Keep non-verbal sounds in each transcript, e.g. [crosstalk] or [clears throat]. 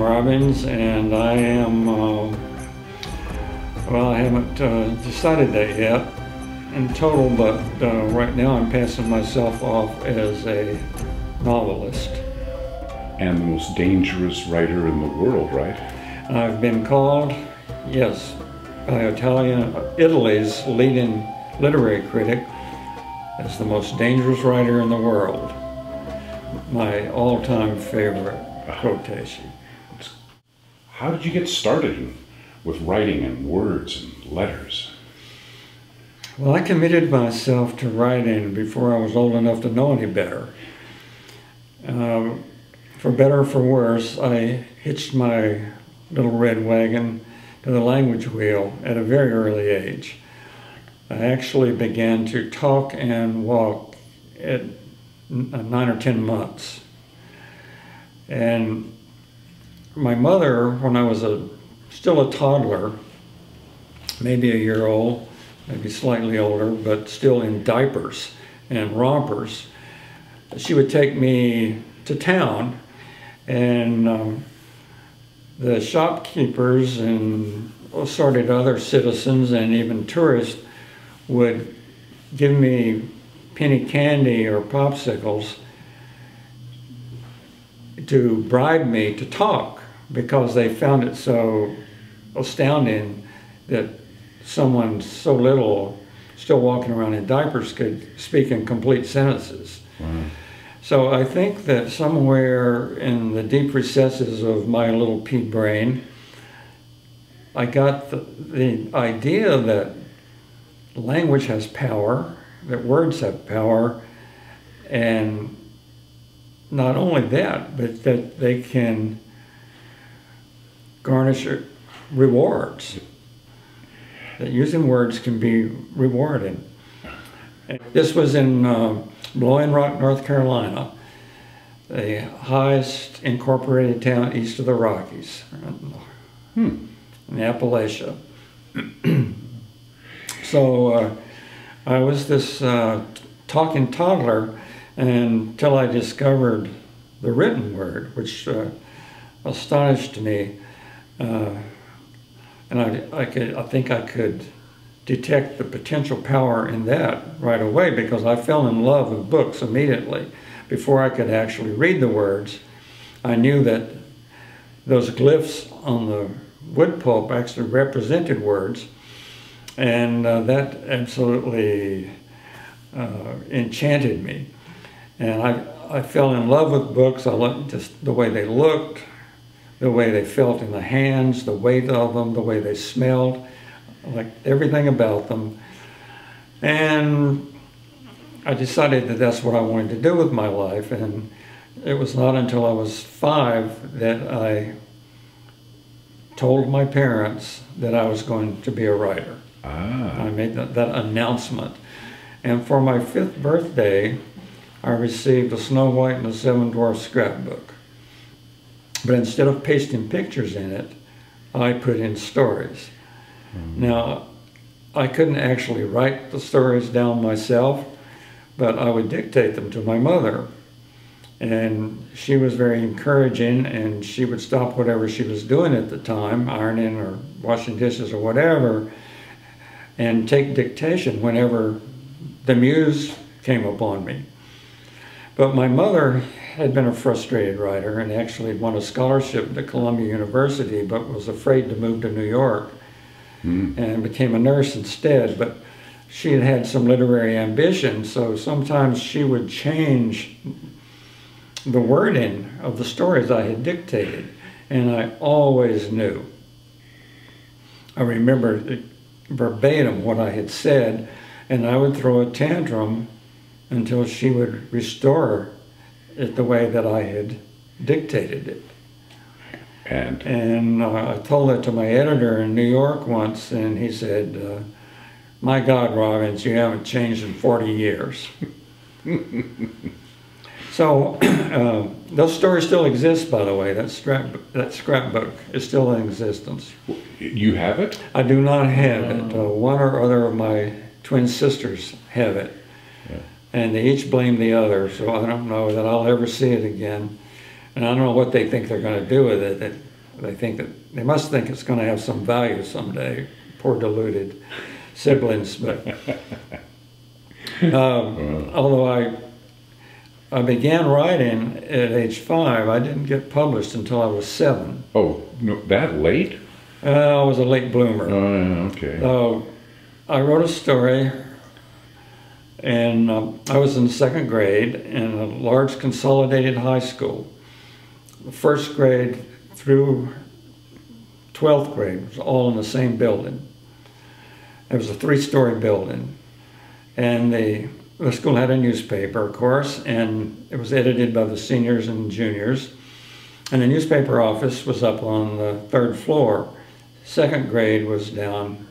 Tom Robbins, and I am, uh, well, I haven't uh, decided that yet in total, but uh, right now I'm passing myself off as a novelist. And the most dangerous writer in the world, right? I've been called, yes, by Italian, Italy's leading literary critic as the most dangerous writer in the world. My all-time favorite quotation. How did you get started with writing and words and letters? Well, I committed myself to writing before I was old enough to know any better. Um, for better or for worse, I hitched my little red wagon to the language wheel at a very early age. I actually began to talk and walk at nine or ten months. And my mother, when I was a still a toddler, maybe a year old, maybe slightly older, but still in diapers and rompers, she would take me to town and um, the shopkeepers and assorted other citizens and even tourists would give me penny candy or popsicles to bribe me to talk because they found it so astounding that someone so little still walking around in diapers could speak in complete sentences. Wow. So I think that somewhere in the deep recesses of my little pea brain, I got the, the idea that language has power, that words have power, and not only that, but that they can garnish rewards. That using words can be rewarding. This was in uh, Blowing Rock, North Carolina, the highest incorporated town east of the Rockies, hmm. in Appalachia. [clears throat] so uh, I was this uh, talking toddler until I discovered the written word, which uh, astonished me. Uh, and I, I, could, I think I could detect the potential power in that right away because I fell in love with books immediately. Before I could actually read the words, I knew that those glyphs on the wood pulp actually represented words, and uh, that absolutely uh, enchanted me. And I, I fell in love with books. I loved just the way they looked, the way they felt in the hands, the weight of them, the way they smelled, like everything about them. And I decided that that's what I wanted to do with my life. And it was not until I was five that I told my parents that I was going to be a writer. Ah. I made that, that announcement. And for my fifth birthday, I received a Snow White and the Seven Dwarfs scrapbook. But instead of pasting pictures in it, I put in stories. Mm. Now, I couldn't actually write the stories down myself, but I would dictate them to my mother. And she was very encouraging, and she would stop whatever she was doing at the time, ironing or washing dishes or whatever, and take dictation whenever the muse came upon me. But my mother had been a frustrated writer and actually won a scholarship at Columbia University, but was afraid to move to New York mm. and became a nurse instead. But she had had some literary ambition, so sometimes she would change the wording of the stories I had dictated, and I always knew. I remember verbatim what I had said, and I would throw a tantrum until she would restore it the way that I had dictated it. And, and uh, I told it to my editor in New York once, and he said, uh, My God, Robbins, you haven't changed in 40 years. [laughs] so, [clears throat] uh, those stories still exist, by the way. That, scrap, that scrapbook is still in existence. You have it? I do not have it. Uh, one or other of my twin sisters have it and they each blame the other. So I don't know that I'll ever see it again. And I don't know what they think they're going to do with it. They, they think that they must think it's going to have some value someday. Poor deluded siblings, but [laughs] um, although I I began writing at age five, I didn't get published until I was seven. Oh, no, that late? Uh, I was a late bloomer. Oh, okay. So I wrote a story, and um, I was in second grade in a large consolidated high school. First grade through 12th grade was all in the same building. It was a three-story building, and the the school had a newspaper, of course, and it was edited by the seniors and juniors. And the newspaper office was up on the third floor. Second grade was down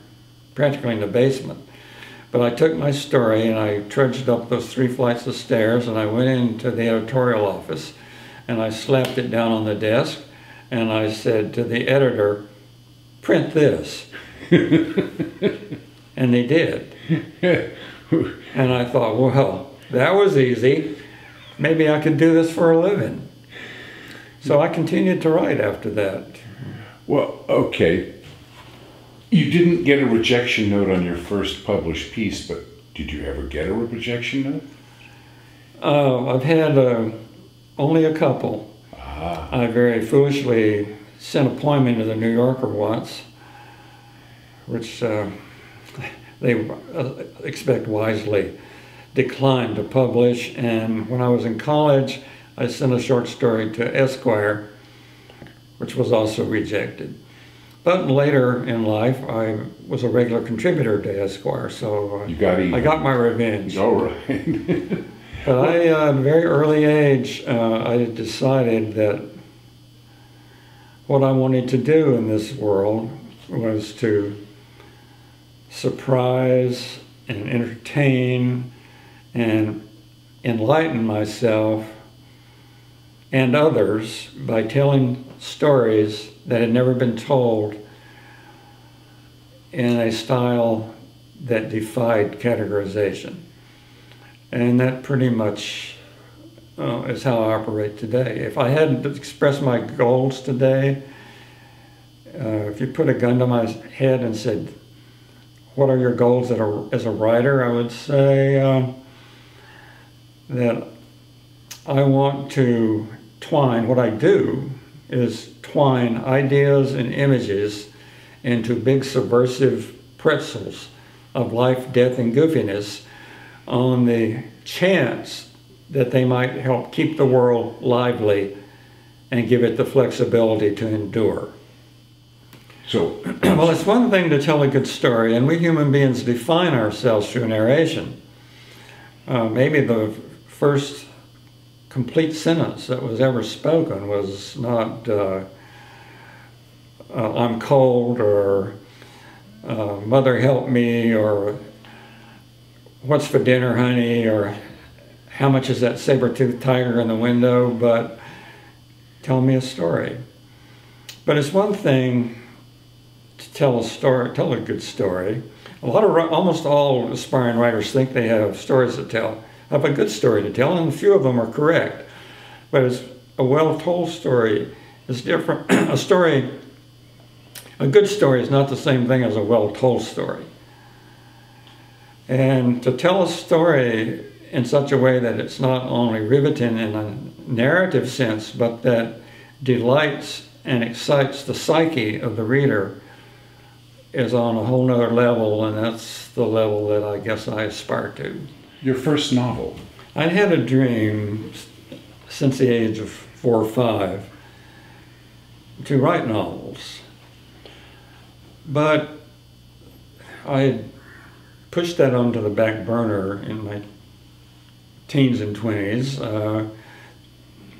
practically in the basement. But I took my story and I trudged up those three flights of stairs and I went into the editorial office and I slapped it down on the desk and I said to the editor, print this. [laughs] and they did. and I thought, well, that was easy. Maybe I could do this for a living. So I continued to write after that. Well, okay. You didn't get a rejection note on your first published piece, but did you ever get a rejection note? Uh, I've had uh, only a couple. Ah. I very foolishly sent a poem into the New Yorker once, which uh, [laughs] they uh, expect wisely declined to publish. And when I was in college, I sent a short story to Esquire, which was also rejected. But later in life, I was a regular contributor to Esquire, so you got I got my revenge. All right. [laughs] but I, uh, at a very early age, uh, I decided that what I wanted to do in this world was to surprise and entertain and enlighten myself and others by telling stories that had never been told in a style that defied categorization. And that pretty much uh, is how I operate today. If I hadn't expressed my goals today, uh, if you put a gun to my head and said, what are your goals as a writer? I would say um, that I want to twine, what I do is twine ideas and images into big subversive pretzels of life, death, and goofiness on the chance that they might help keep the world lively and give it the flexibility to endure. So, [clears throat] well, it's one thing to tell a good story, and we human beings define ourselves through narration. Uh, maybe the first complete sentence that was ever spoken was not uh, uh, "I'm cold" or uh, "Mother help me" or "What's for dinner, honey?" or "How much is that saber-toothed tiger in the window?" But tell me a story. But it's one thing to tell a story, tell a good story. A lot of, almost all aspiring writers think they have stories to tell, have a good story to tell, and a few of them are correct. But it's a well-told story is different. [clears throat] a story, a good story is not the same thing as a well-told story. And to tell a story in such a way that it's not only riveting in a narrative sense, but that delights and excites the psyche of the reader is on a whole nother level, and that's the level that I guess I aspire to. Your first novel? I had a dream since the age of four or five to write novels. But I pushed that onto the back burner in my teens and 20s, uh,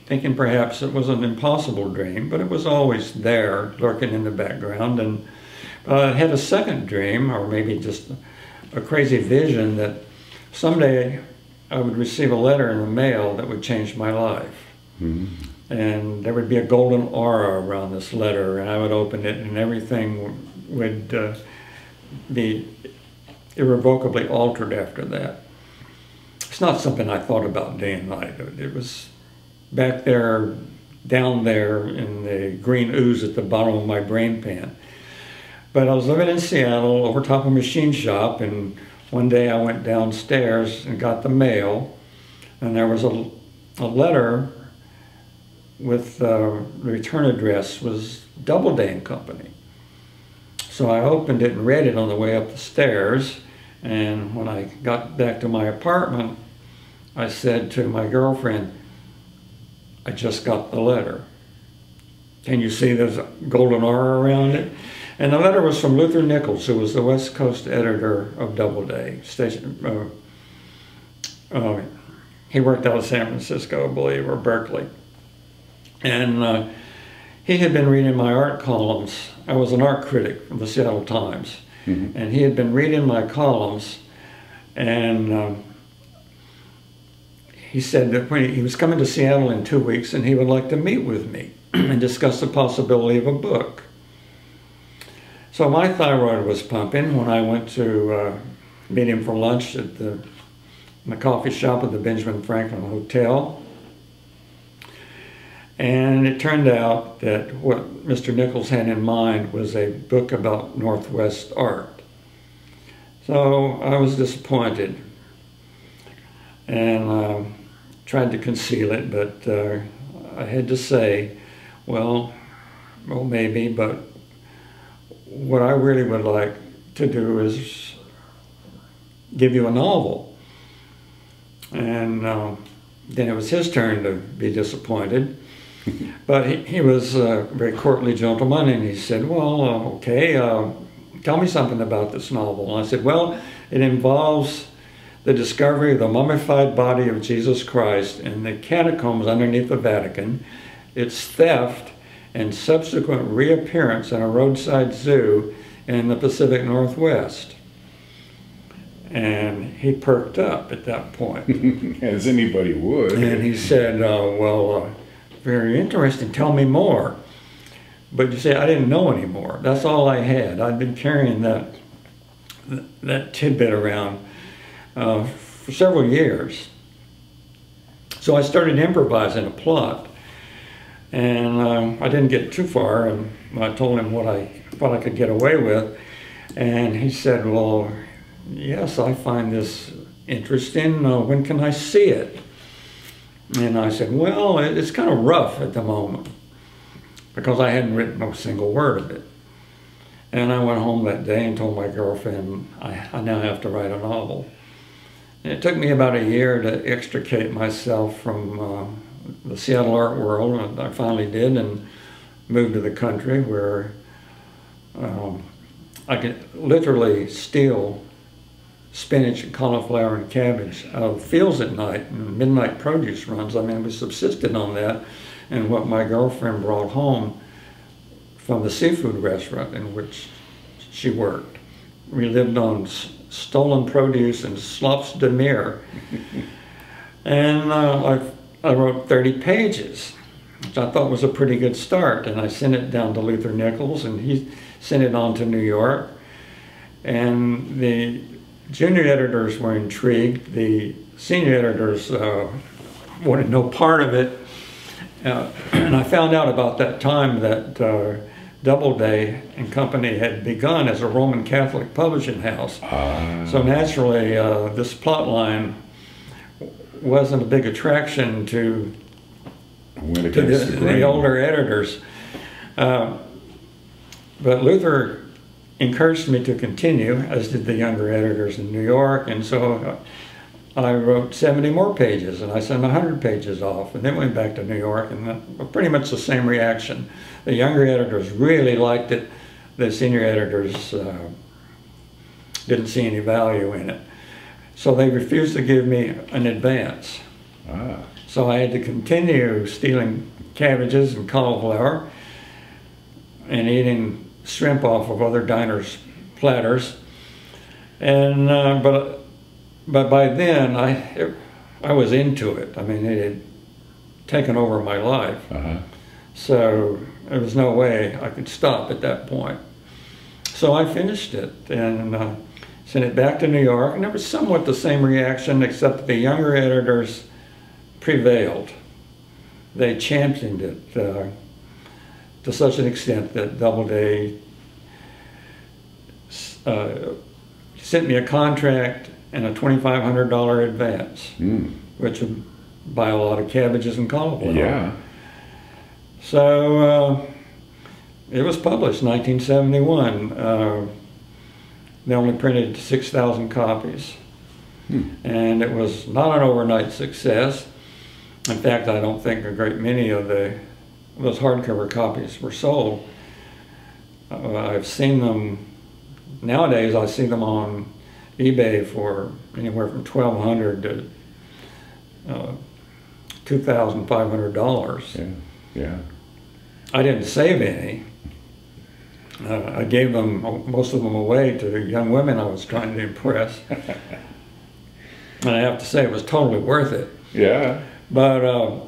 thinking perhaps it was an impossible dream, but it was always there, lurking in the background. And uh, had a second dream, or maybe just a crazy vision, that someday I would receive a letter in the mail that would change my life. Mm-hmm. And there would be a golden aura around this letter, and I would open it, and everything would uh, be irrevocably altered after that. It's not something I thought about day and night. It was back there down there in the green ooze at the bottom of my brain pan. But I was living in Seattle over top of a machine shop, and one day I went downstairs and got the mail, and there was a, a letter with uh, the return address was Doubleday and Company. So I opened it and read it on the way up the stairs, and when I got back to my apartment, I said to my girlfriend, I just got the letter. Can you see there's a golden R around it? And the letter was from Luther Nichols, who was the West Coast editor of Doubleday. Station, uh, uh, he worked out of San Francisco, I believe, or Berkeley. And uh, he had been reading my art columns. I was an art critic of the Seattle Times. Mm-hmm. And he had been reading my columns. And um, he said that when he, he was coming to Seattle in two weeks and he would like to meet with me [clears throat] and discuss the possibility of a book. So my thyroid was pumping when I went to uh, meet him for lunch at the, the coffee shop at the Benjamin Franklin Hotel. And it turned out that what Mr. Nichols had in mind was a book about Northwest art. So I was disappointed and uh, tried to conceal it, but uh, I had to say, well, well, maybe, but what I really would like to do is give you a novel. And uh, then it was his turn to be disappointed. [laughs] but he, he was a very courtly gentleman, and he said, Well, uh, okay, uh, tell me something about this novel. And I said, Well, it involves the discovery of the mummified body of Jesus Christ in the catacombs underneath the Vatican, its theft, and subsequent reappearance in a roadside zoo in the Pacific Northwest. And he perked up at that point. [laughs] As anybody would. And he said, uh, Well, uh, very interesting. Tell me more. But you see, I didn't know anymore. That's all I had. I'd been carrying that that tidbit around uh, for several years. So I started improvising a plot, and um, I didn't get too far. And I told him what I what I could get away with, and he said, "Well, yes, I find this interesting. Uh, when can I see it?" And I said, well, it's kind of rough at the moment because I hadn't written a single word of it. And I went home that day and told my girlfriend, I, I now have to write a novel. And it took me about a year to extricate myself from uh, the Seattle art world, and I finally did, and moved to the country where um, I could literally steal spinach and cauliflower and cabbage out of fields at night and midnight produce runs. I mean, we subsisted on that and what my girlfriend brought home from the seafood restaurant in which she worked. We lived on stolen produce and slops de mer. [laughs] and uh, I, I wrote 30 pages, which I thought was a pretty good start. And I sent it down to Luther Nichols and he sent it on to New York. And the junior editors were intrigued. The senior editors uh, wanted no part of it. Uh, and I found out about that time that uh, Doubleday and Company had begun as a Roman Catholic publishing house. Uh. So naturally, uh, this plot line wasn't a big attraction to, to the, the, older editors. Uh, but Luther encouraged me to continue, as did the younger editors in New York. And so I wrote 70 more pages and I sent 100 pages off and then went back to New York and pretty much the same reaction. The younger editors really liked it. The senior editors uh, didn't see any value in it. So they refused to give me an advance. Ah. So I had to continue stealing cabbages and cauliflower and eating shrimp off of other diners' platters. And uh, but but by then I it, I was into it. I mean, it had taken over my life. Uh-huh. So there was no way I could stop at that point. So I finished it and uh, sent it back to New York, and it was somewhat the same reaction, except the younger editors prevailed. they championed it uh, to such an extent that Doubleday uh, sent me a contract and a $2,500 advance, Mm. which would buy a lot of cabbages and cauliflower. Yeah. So uh, it was published 1971. They only printed 6,000 copies. Hmm. And it was not an overnight success. In fact, I don't think a great many of the those hardcover copies were sold. Uh, I've seen them nowadays. I see them on eBay for anywhere from twelve hundred to uh, two thousand five hundred dollars. Yeah. Yeah. I didn't save any. Uh, I gave them most of them away to young women I was trying to impress, [laughs] and I have to say it was totally worth it. Yeah. But uh,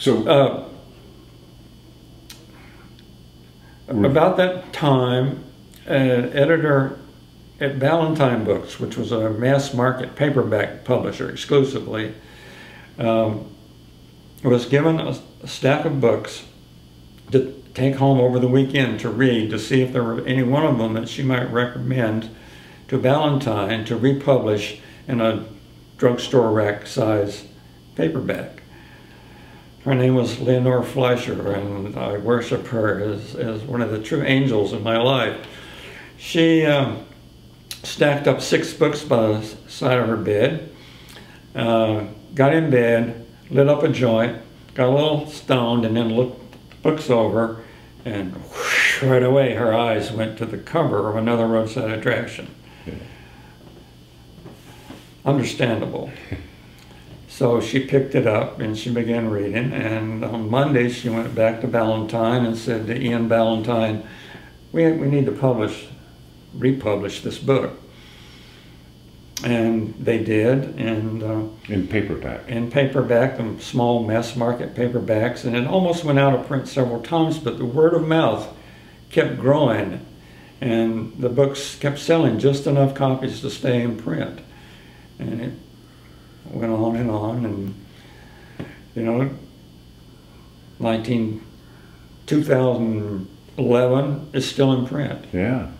So uh, about that time, an editor at Ballantine Books, which was a mass market paperback publisher exclusively, um, was given a, a stack of books to take home over the weekend to read to see if there were any one of them that she might recommend to Ballantine to republish in a drugstore rack size paperback. Her name was Leonore Fleischer, and I worship her as, as one of the true angels in my life. She um, stacked up six books by the side of her bed, uh, got in bed, lit up a joint, got a little stoned, and then looked books over, and whoosh, right away her eyes went to the cover of another roadside attraction. Understandable. So she picked it up and she began reading. And on Monday, she went back to Ballantine and said to Ian Ballantine, we, we need to publish, republish this book. And they did, and uh, in paperback. in paperback, the small mass market paperbacks, and it almost went out of print several times, but the word of mouth kept growing, and the books kept selling just enough copies to stay in print. And it went on and on, and you know, 19, 2011 is still in print. Yeah.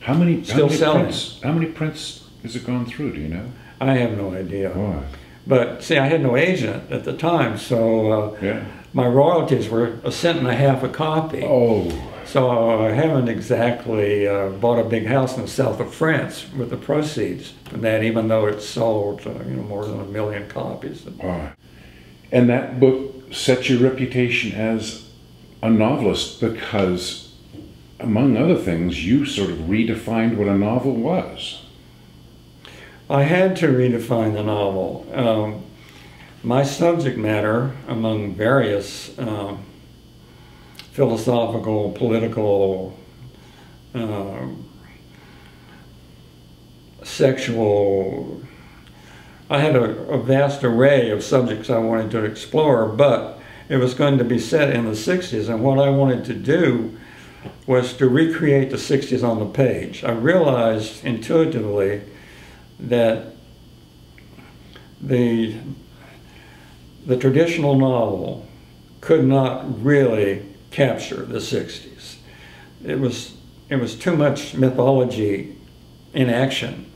How many? Still how many selling. Prints, how many prints has it gone through? Do you know? I have no idea. Oh, But see, I had no agent at the time, so uh, yeah. my royalties were a cent and a half a copy. Oh, So I haven't exactly uh, bought a big house in the south of France with the proceeds from that, even though it sold, uh, you know, more than a million copies. wow. And that book set your reputation as a novelist because, among other things, you sort of redefined what a novel was. I had to redefine the novel. Um, my subject matter, among various um, philosophical, political, um, sexual, I had a, a vast array of subjects I wanted to explore, but it was going to be set in the 60s, and what I wanted to do was to recreate the 60s on the page. I realized intuitively that the the traditional novel could not really capture the 60s. It was it was too much mythology in action.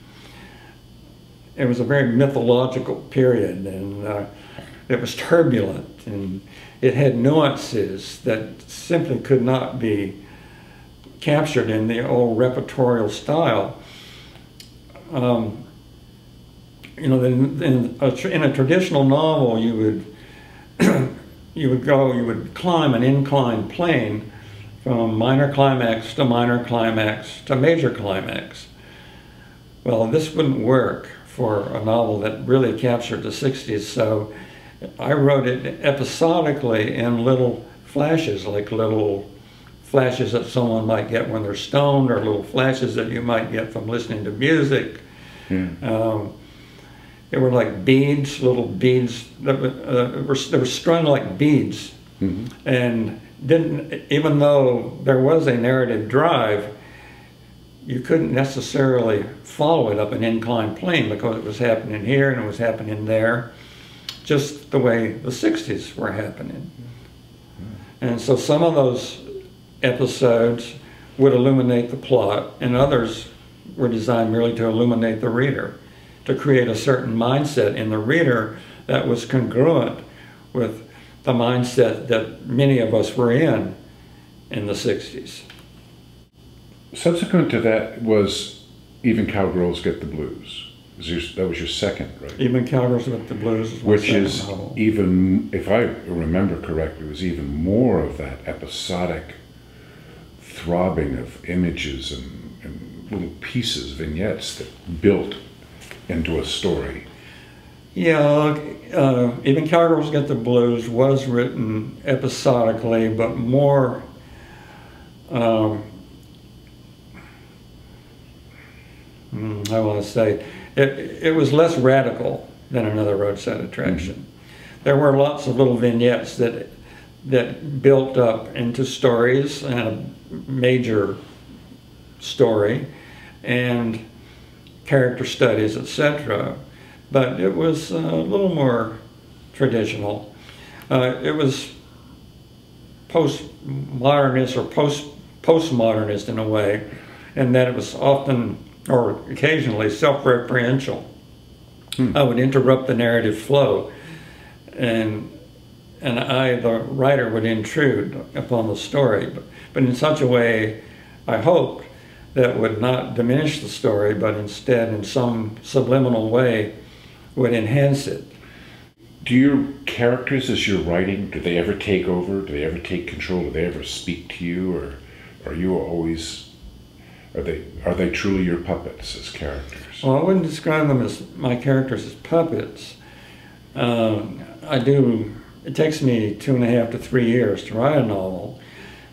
It was a very mythological period, and uh, it was turbulent, and it had nuances that simply could not be captured in the old repertorial style. Um, you know, in, in, a, in a traditional novel, you would [clears throat] you would go, you would climb an inclined plane from minor climax to minor climax to major climax. Well, this wouldn't work for a novel that really captured the 60s, so I wrote it episodically in little flashes, like little flashes that someone might get when they're stoned, or little flashes that you might get from listening to music. Yeah. Um, they were like beads, little beads that were, uh, were they were strung like beads, hmm and didn't even though there was a narrative drive, you couldn't necessarily follow it up an inclined plane because it was happening here and it was happening there. just the way the 60s were happening. And so some of those episodes would illuminate the plot, and others were designed merely to illuminate the reader, to create a certain mindset in the reader that was congruent with the mindset that many of us were in in the 60s. Subsequent to that was Even Cowgirls Get the Blues. That was your second, right? Even Cowgirls Get the Blues is Which is novel. even, if I remember correctly, was even more of that episodic throbbing of images and, and little pieces, vignettes that built into a story. Yeah, uh, even Cowgirls Get the Blues was written episodically, but more. Um, hmm, how will I say? It, it was less radical than another roadside attraction. There were lots of little vignettes that that built up into stories and a major story, and character studies, etc but it was a little more traditional. Uh, it was post-modernist or post postmodernist in a way, in that it was often or occasionally self-referential. Hmm. I would interrupt the narrative flow, and and I, the writer, would intrude upon the story, but, but in such a way, I hoped that would not diminish the story, but instead, in some subliminal way, would enhance it. Do your characters, as you're writing, do they ever take over? Do they ever take control? Do they ever speak to you, or are you always are they are they truly your puppets as characters? Well, I wouldn't describe them as my characters as puppets. Um, I do. It takes me two and a half to three years to write a novel,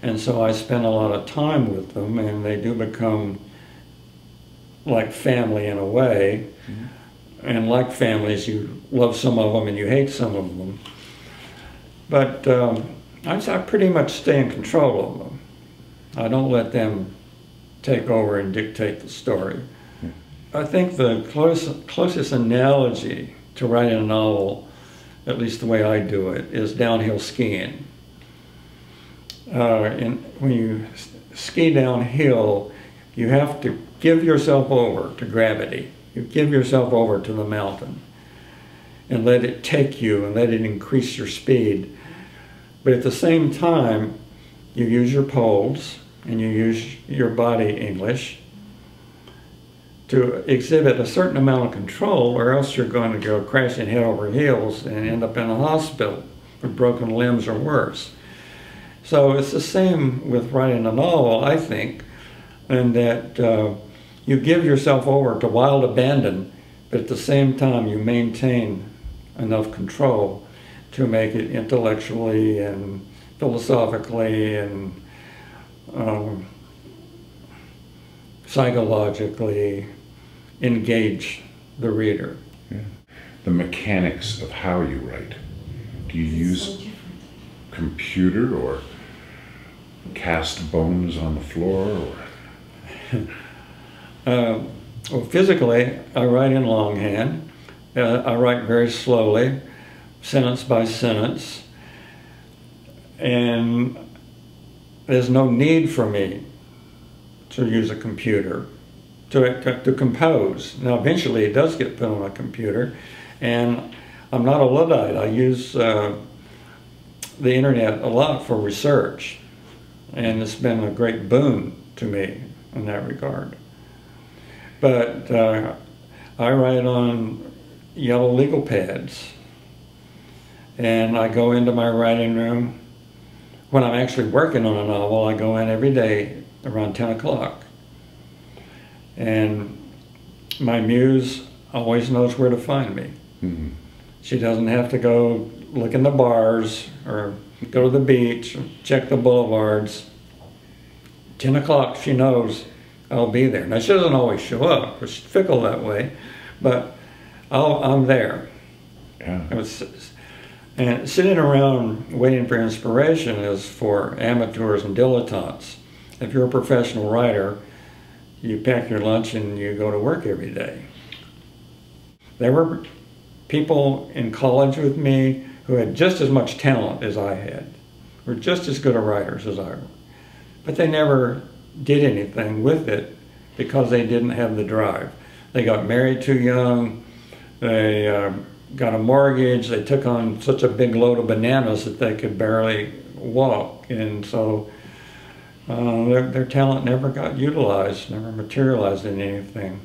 and so I spend a lot of time with them, and they do become like family in a way. Mm-hmm and like families, you love some of them and you hate some of them. But um, I, I pretty much stay in control of them. I don't let them take over and dictate the story. I think the close, closest analogy to writing a novel, at least the way I do it, is downhill skiing. Uh, and when you ski downhill, you have to give yourself over to gravity. You give yourself over to the mountain and let it take you and let it increase your speed. But at the same time, you use your poles and you use your body English to exhibit a certain amount of control or else you're going to go crashing head over heels and end up in a hospital with broken limbs or worse. So it's the same with writing a novel, I think, and that uh, you give yourself over to wild abandon, but at the same time you maintain enough control to make it intellectually and philosophically and um, psychologically engage the reader. Yeah. The mechanics of how you write. Do you use computer or cast bones on the floor or [laughs] Uh, well, physically, I write in longhand. Uh, I write very slowly, sentence by sentence. And there's no need for me to use a computer to, to, to, compose. Now, eventually, it does get put on a computer, and I'm not a Luddite. I use uh, the internet a lot for research, and it's been a great boon to me in that regard. But uh, I write on yellow legal pads. And I go into my writing room. When I'm actually working on a novel, I go in every day around 10 o'clock. And my muse always knows where to find me. Mm-hmm. She doesn't have to go look in the bars or go to the beach check the boulevards. 10 o'clock, she knows I'll be there. Now, she doesn't always show up, she's fickle that way, but i am there. Yeah. and sitting around waiting for inspiration is for amateurs and dilettantes. If you're a professional writer, you pack your lunch and you go to work every day. There were people in college with me who had just as much talent as I had, were just as good a writers as I were. But they never did anything with it because they didn't have the drive. They got married too young, they uh, got a mortgage, they took on such a big load of bananas that they could barely walk. And so uh, their, their talent never got utilized, never materialized in anything.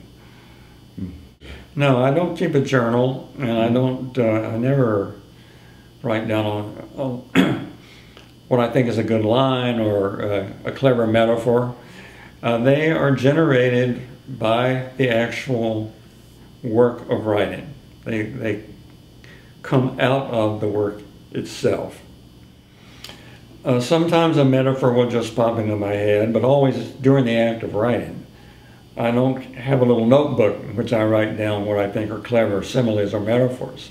No, I don't keep a journal, and I don't. Uh, I never write down [clears throat] what I think is a good line or uh, a clever metaphor. Uh, they are generated by the actual work of writing. They they come out of the work itself. Uh, sometimes a metaphor will just pop into my head, but always during the act of writing. I don't have a little notebook in which I write down what I think are clever similes or metaphors.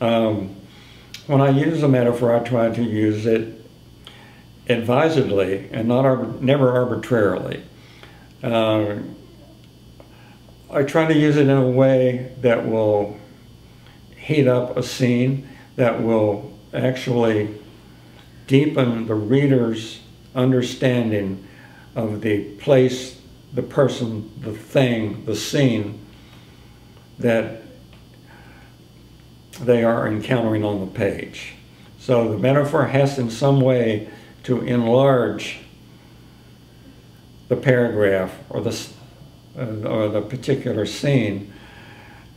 Um, when I use a metaphor, I try to use it advisedly and not never arbitrarily. Uh, I try to use it in a way that will heat up a scene, that will actually deepen the reader's understanding of the place the person, the thing, the scene that they are encountering on the page. So the metaphor has in some way to enlarge the paragraph or the, uh, or the particular scene,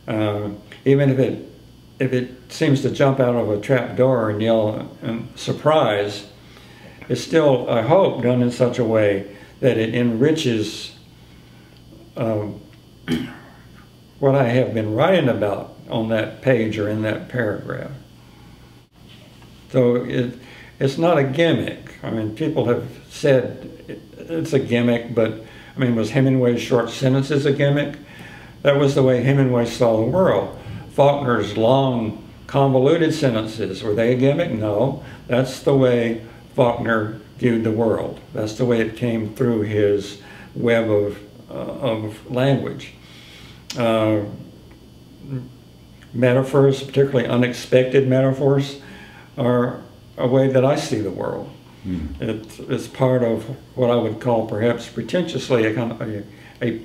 uh, even if it, if it seems to jump out of a trap door and yell in surprise, it's still, I hope, done in such a way that it enriches um, [clears throat] what I have been writing about on that page or in that paragraph. So it, it's not a gimmick. I mean, people have said it, it's a gimmick, but I mean, was Hemingway's short sentences a gimmick? That was the way Hemingway saw the world. Faulkner's long, convoluted sentences, were they a gimmick? No. That's the way Faulkner viewed the world. That's the way it came through his web of uh, of language. Uh, metaphors, particularly unexpected metaphors, are a way that I see the world. Mm. It, it's part of what I would call perhaps pretentiously a, kind of a, a,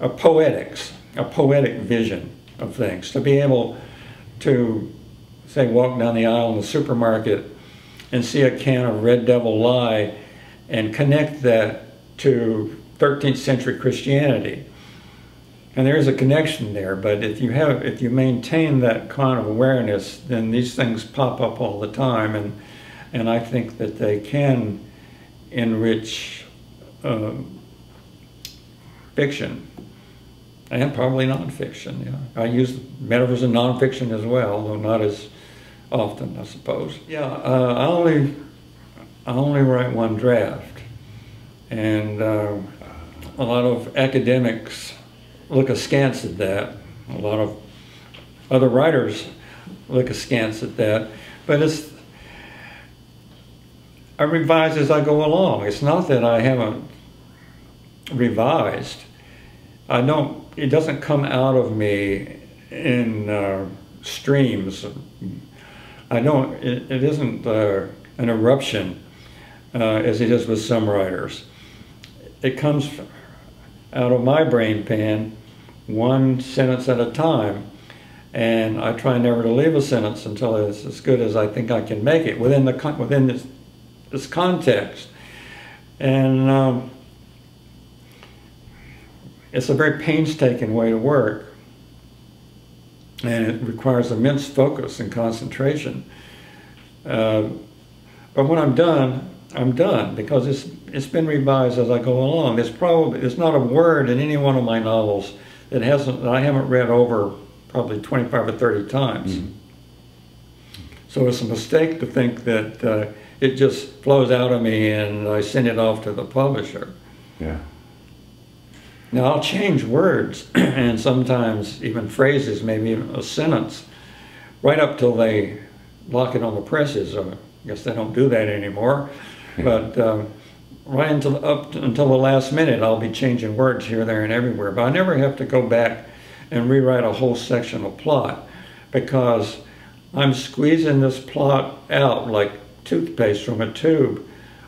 a poetics, a poetic vision of things. To be able to, say, walk down the aisle in the supermarket and see a can of Red Devil Lye and connect that to 13th century Christianity. And there is a connection there, but if you have, if you maintain that kind of awareness, then these things pop up all the time, and and I think that they can enrich uh, fiction and probably nonfiction. Yeah, I use metaphors in nonfiction as well, though not as often, I suppose. Yeah, uh, I only I only write one draft, and. Uh, a lot of academics look askance at that. A lot of other writers look askance at that. But it's, I revise as I go along. It's not that I haven't revised. I don't, it doesn't come out of me in uh, streams. I don't, it, it isn't uh, an eruption uh, as it is with some writers. It comes out of my brain pan one sentence at a time. And I try never to leave a sentence until it's as good as I think I can make it within the within this, this context. And um, it's a very painstaking way to work. And it requires immense focus and concentration. Uh, but when I'm done, I'm done because it's it's been revised as I go along. There's probably there's not a word in any one of my novels that hasn't that I haven't read over probably 25 or 30 times. Mm-hmm. So it's a mistake to think that uh, it just flows out of me and I send it off to the publisher. Yeah. Now I'll change words [clears throat] and sometimes even phrases, maybe even a sentence, right up till they lock it on the presses. I guess they don't do that anymore. [laughs] But um, right until up until the last minute, I'll be changing words here, there, and everywhere. But I never have to go back and rewrite a whole section of plot because I'm squeezing this plot out like toothpaste from a tube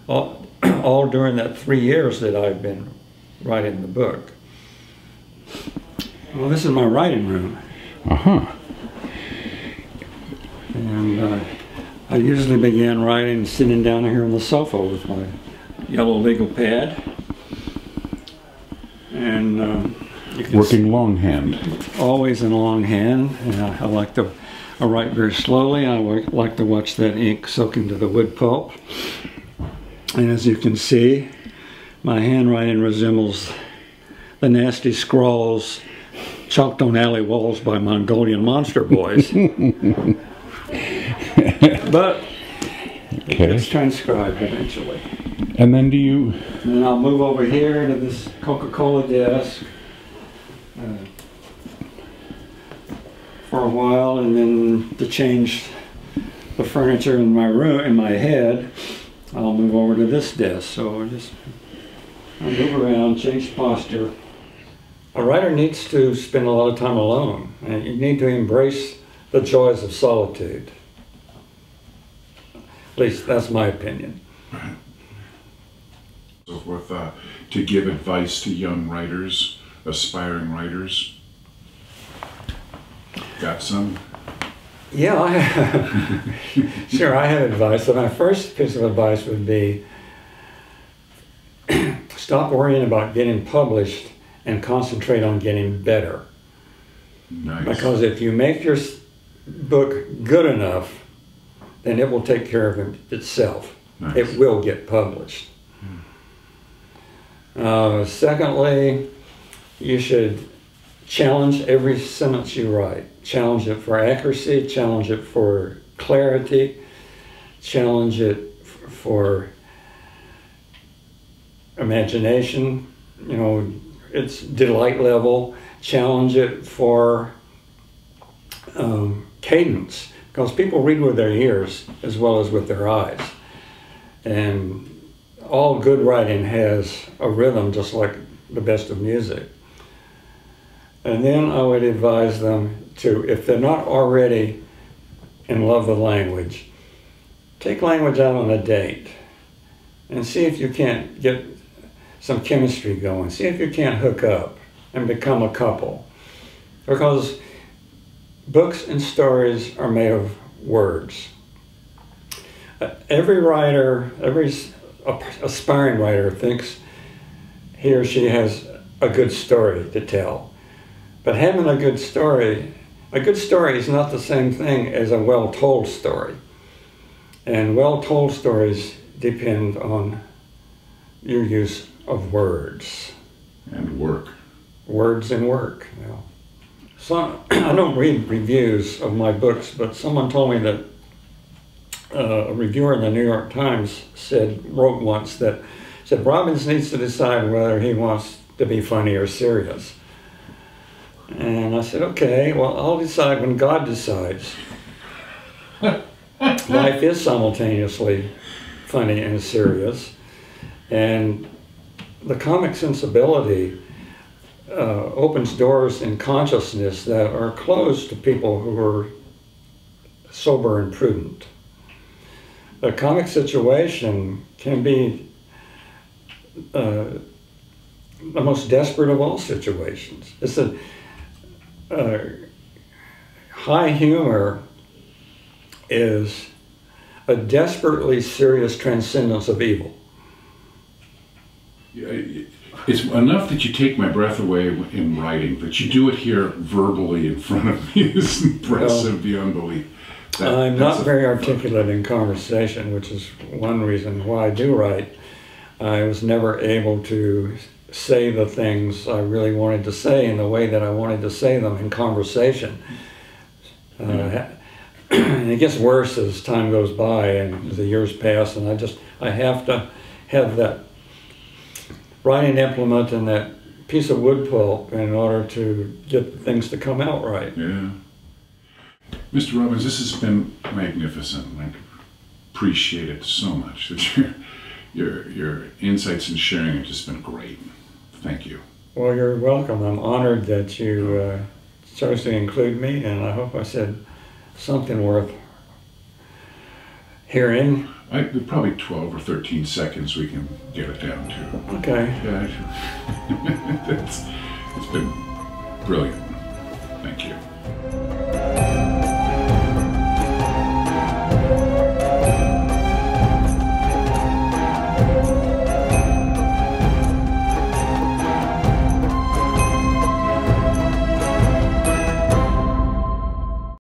all, [clears throat] all during that three years that I've been writing the book. Well, this is my writing room. Uh huh. And uh, I usually begin writing sitting down here on the sofa with my yellow legal pad. And um, can Working longhand. always in longhand. And I, I like to I write very slowly. I like to watch that ink soak into the wood pulp. And as you can see, my handwriting resembles the nasty scrawls chalked on alley walls by Mongolian monster boys. [laughs] [laughs] but Okay. it's transcribed eventually. And then do you And then I'll move over here to this Coca-Cola desk uh, for a while, and then to change the furniture in my room, in my head, I'll move over to this desk. So I just I move around, change posture. A writer needs to spend a lot of time alone, and you need to embrace the joys of solitude. At least that's my opinion. so forth uh, to give advice to young writers, aspiring writers? Got some? Yeah, I, [laughs] sure. I have advice. So my first piece of advice would be [clears throat] stop worrying about getting published and concentrate on getting better. Nice. Because if you make your book good enough, then it will take care of it itself. nice. It will get published. Uh, secondly, you should challenge every sentence you write. Challenge it for accuracy, challenge it for clarity, challenge it f- for imagination, you know, its delight level, challenge it for um, cadence, because people read with their ears as well as with their eyes. And all good writing has a rhythm just like the best of music. And then I would advise them to, if they're not already in love with language, take language out on a date and see if you can't get some chemistry going. See if you can't hook up and become a couple. Because books and stories are made of words. Uh, Every writer, every aspiring writer thinks he or she has a good story to tell. But having a good story, a good story is not the same thing as a well told story. And well told stories depend on your use of words. and work. Words and work. You know. So [clears throat] I don't read reviews of my books, but someone told me that uh, a reviewer in the New York Times said wrote once that said Robbins needs to decide whether he wants to be funny or serious. And I said, okay, well, I'll decide when God decides. [laughs] Life is simultaneously funny and serious, and the comic sensibility uh, opens doors in consciousness that are closed to people who are sober and prudent. A comic situation can be uh, the most desperate of all situations. It's a uh, high humor is a desperately serious transcendence of evil. Yeah, It's enough that you take my breath away in writing, but you do it here verbally in front of me [laughs] is impressive beyond belief. That- I'm not very articulate in conversation, which is one reason why I do write. I was never able to say the things I really wanted to say in the way that I wanted to say them in conversation. Uh, and it gets worse as time goes by and the years pass, and I just I have to have that writing implement and that piece of wood pulp in order to get things to come out right. Yeah. Mr. Robbins, this has been magnificent. I appreciate it so much. That [laughs] your, your, your insights and sharing have just been great. Thank you. Well, you're welcome. I'm honored that you uh, chose to include me, and I hope I said something worth hearing. I, probably 12 or 13 seconds we can get it down to. Okay. Yeah, it's, [laughs] it's been brilliant. Thank you.